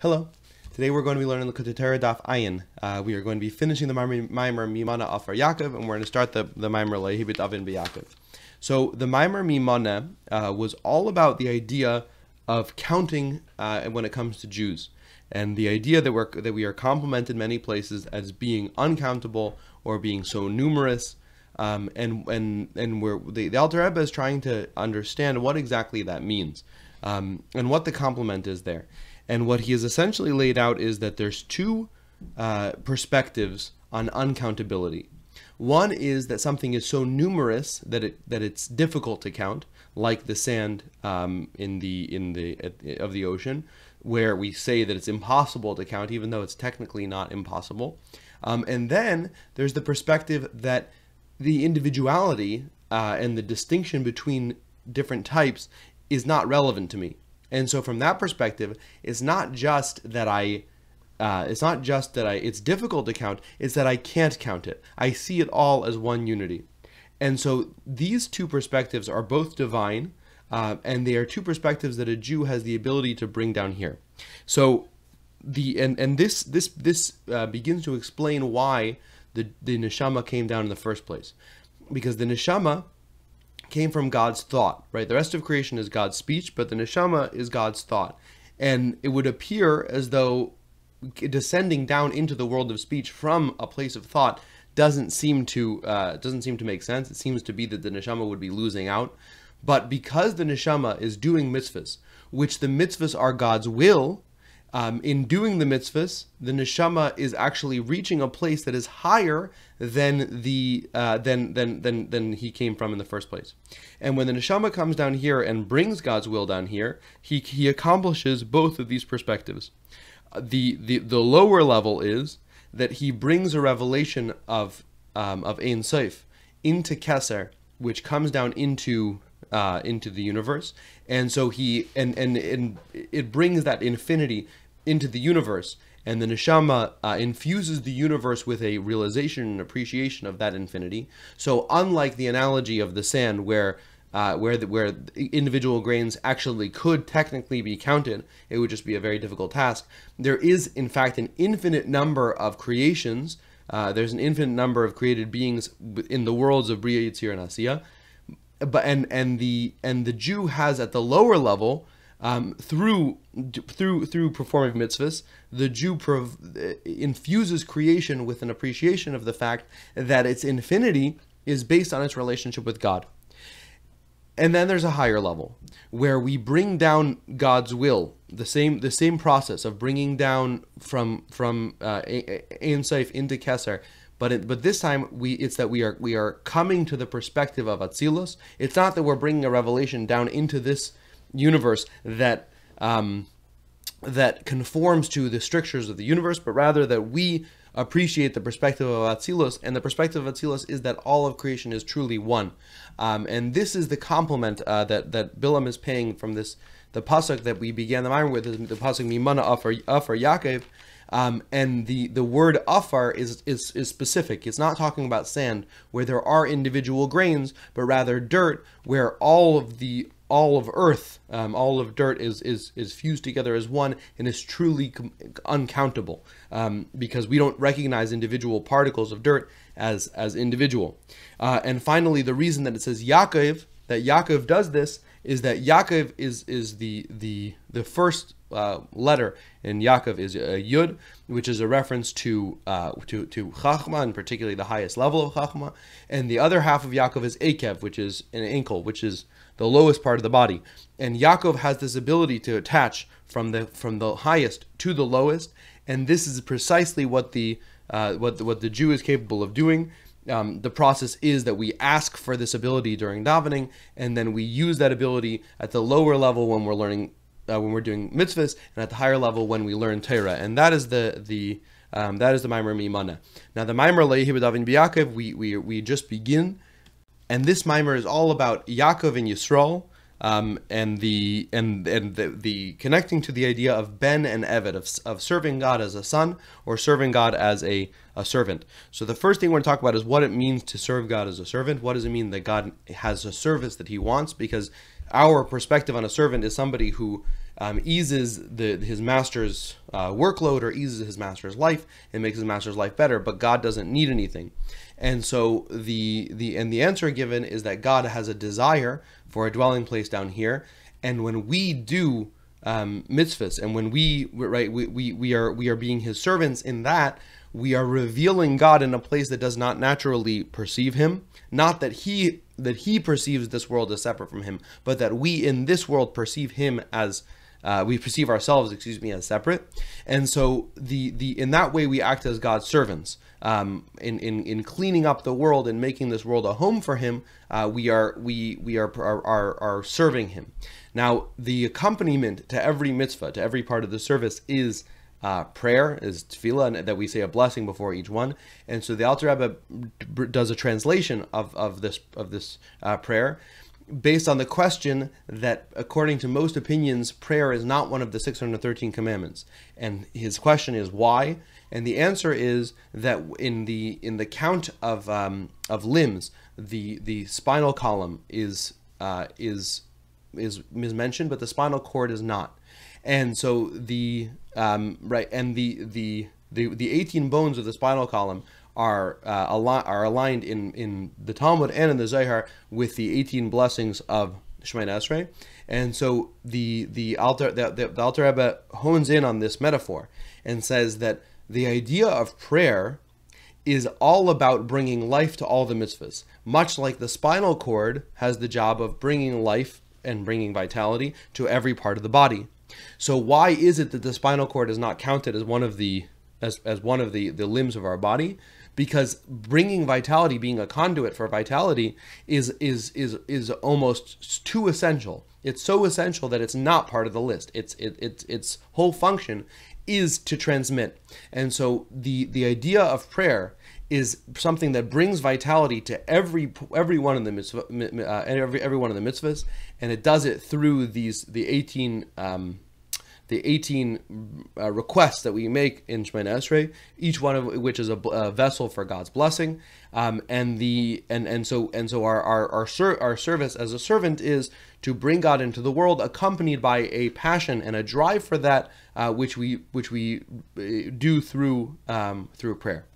Hello. Today we're going to be learning Likkutei Torah Daf Ayin. Uh, we are going to be finishing the Maimer Mimana Afar Yaakov, and we're going to start the, the Maimer Lehibit Avin B'Yaakov. So the Maimer Mimana uh, was all about the idea of counting uh, when it comes to Jews, and the idea that we're that we are complimented many places as being uncountable or being so numerous. Um, and and and we're the, the Alter Rebbe is trying to understand what exactly that means, um, and what the compliment is there. And what he has essentially laid out is that there's two uh, perspectives on uncountability. One is that something is so numerous that it that it's difficult to count, like the sand um, in the in the of the ocean, where we say that it's impossible to count, even though it's technically not impossible. Um, and then there's the perspective that the individuality uh, and the distinction between different types is not relevant to me. And so from that perspective, it's not just that I uh, it's not just that I it's difficult to count, it's that I can't count it. I see it all as one unity. And so these two perspectives are both divine, uh, and they are two perspectives that a Jew has the ability to bring down here. So the and and this this this uh, begins to explain why the the neshama came down in the first place, because the neshama came from God's thought, right? The rest of creation is God's speech, but the neshama is God's thought. And it would appear as though descending down into the world of speech from a place of thought doesn't seem to uh, doesn't seem to make sense. It seems to be that the neshama would be losing out. But because the neshama is doing mitzvahs, which the mitzvahs are God's will, um, in doing the mitzvahs, the neshama is actually reaching a place that is higher than the uh, than, than than than he came from in the first place. And when the neshama comes down here and brings God's will down here, he he accomplishes both of these perspectives. Uh, the the the lower level is that he brings a revelation of um, of Ein Sof into Keser, which comes down into uh, into the universe, and so he and, and and it brings that infinity into the universe, and the neshama uh, infuses the universe with a realization and appreciation of that infinity. So, unlike the analogy of the sand, where uh, where the, where individual grains actually could technically be counted, it would just be a very difficult task. There is, in fact, an infinite number of creations. Uh, there's an infinite number of created beings in the worlds of Bria, Yetzirah, and Asiya but and and the and the Jew has at the lower level um, through through through performing mitzvahs, the Jew prov- infuses creation with an appreciation of the fact that its infinity is based on its relationship with God. And then there's a higher level where we bring down God's will, the same the same process of bringing down from from uh, Ein Sof into Kesser, but it, but this time we it's that we are we are coming to the perspective of Atzilus. It's not that we're bringing a revelation down into this universe that um, that conforms to the strictures of the universe, but rather that we appreciate the perspective of Atzilus, and the perspective of Atzilus is that all of creation is truly one. Um, and this is the compliment uh, that that Bilam is paying from this the pasuk that we began the Maimer with is the pasuk Mimana Afar Afar Yaakov, um, and the, the word afar is, is, is specific. It's not talking about sand where there are individual grains, but rather dirt where all of the all of earth, um, all of dirt is, is, is fused together as one and is truly uncountable um, because we don't recognize individual particles of dirt as, as individual. Uh, and finally, the reason that it says Yaakov, that Yaakov does this, is that Yaakov is, is the, the, the first uh, letter in Yaakov is a Yud, which is a reference to uh, to to Chachma and particularly the highest level of Chachma, and the other half of Yaakov is Akev, which is an ankle, which is the lowest part of the body. And Yaakov has this ability to attach from the from the highest to the lowest, and this is precisely what the uh, what what the Jew is capable of doing. Um, the process is that we ask for this ability during davening, and then we use that ability at the lower level when we're learning uh, when we're doing mitzvahs, and at the higher level when we learn Torah. And that is the the um, that is the Maimer Mimana. Now the Maimer Leihi B'Davin B'Yakov, we, we we just begin, and this Maimer is all about Yaakov and Yisrael, um, and the and and the, the connecting to the idea of Ben and Eved of, of serving God as a son or serving God as a, a servant. So the first thing we're going to talk about is what it means to serve God as a servant. What does it mean that God has a service that He wants? Because our perspective on a servant is somebody who um, eases the his master's uh, workload or eases his master's life and makes his master's life better, but God doesn't need anything. And so the the and the answer given is that God has a desire for a dwelling place down here, and when we do um, mitzvahs and when we right we, we we are we are being His servants in that we are revealing God in a place that does not naturally perceive Him. Not that He that He perceives this world as separate from Him, but that we in this world perceive Him as uh, we perceive ourselves, excuse me, as separate, and so the the in that way we act as God's servants. Um, in, in in cleaning up the world and making this world a home for Him, uh, we are we we are, are are are serving Him. Now, the accompaniment to every mitzvah, to every part of the service, is uh, prayer, is tefillah, and that we say a blessing before each one. And so the Alter Rebbe does a translation of, of this of this uh, prayer based on the question that, according to most opinions, prayer is not one of the 613 commandments. And his question is why? And the answer is that in the in the count of um, of limbs, the the spinal column is uh, is is is mentioned, but the spinal cord is not. And so the um, right and the the the the 18 bones of the spinal column are uh, al- are aligned in in the Talmud and in the Zohar with the 18 blessings of Shemoneh Esrei, and so the the Alter the, the, the Rebbe hones in on this metaphor and says that the idea of prayer is all about bringing life to all the mitzvahs, much like the spinal cord has the job of bringing life and bringing vitality to every part of the body. So why is it that the spinal cord is not counted as one of the as, as one of the, the limbs of our body? because bringing vitality being a conduit for vitality is is is is almost too essential. It's so essential that it's not part of the list. It's it, it its whole function is to transmit. And so the the idea of prayer is something that brings vitality to every every one of the mitzvah, uh, every every one of the mitzvahs, and it does it through these the eighteen um, the 18 uh, requests that we make in Shemoneh Esrei, each one of which is a, a vessel for God's blessing. Um, and the and and so and so our our our, ser- our service as a servant is to bring God into the world, accompanied by a passion and a drive for that, uh, which we which we uh, do through um, through prayer.